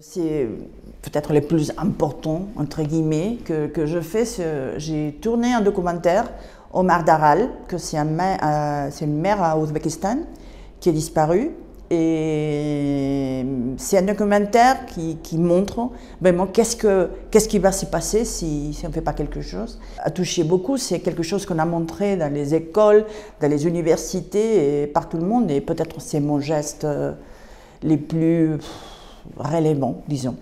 C'est peut-être le plus important, entre guillemets, que, je fais. J'ai tourné un documentaire, Omar Daral, que c'est euh, une mère à Ouzbékistan qui est disparue. Et c'est un documentaire qui, montre vraiment qu'est-ce, que, qu'est-ce qui va se passer si, si on ne fait pas quelque chose. A touché beaucoup, c'est quelque chose qu'on a montré dans les écoles, dans les universités et par tout le monde. Et peut-être c'est mon geste euh, les plus relevant, disons.